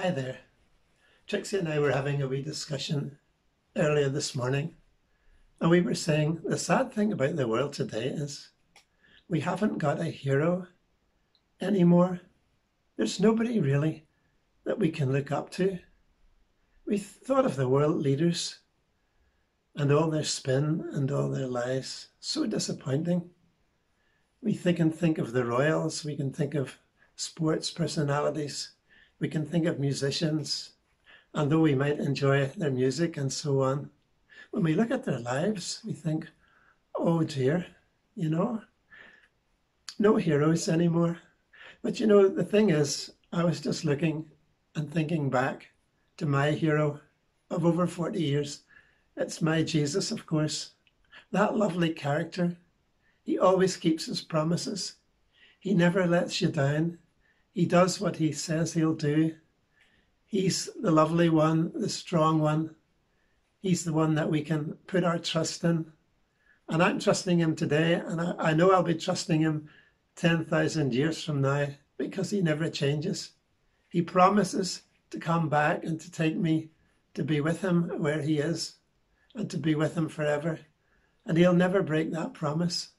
Hi there. Trixie and I were having a wee discussion earlier this morning, and we were saying the sad thing about the world today is we haven't got a hero anymore. There's nobody really that we can look up to. We thought of the world leaders and all their spin and all their lies. So disappointing. We think and think of the royals, we can think of sports personalities, we can think of musicians, and though we might enjoy their music and so on, when we look at their lives, we think, oh dear, you know, no heroes anymore. But you know, the thing is, I was just looking and thinking back to my hero of over 40 years. It's my Jesus, of course. That lovely character. He always keeps his promises. He never lets you down. He does what he says he'll do. He's the lovely one, the strong one. He's the one that we can put our trust in. And I'm trusting him today, and I, I know I'll be trusting him 10,000 years from now because he never changes. He promises to come back and to take me to be with him where he is and to be with him forever. And he'll never break that promise.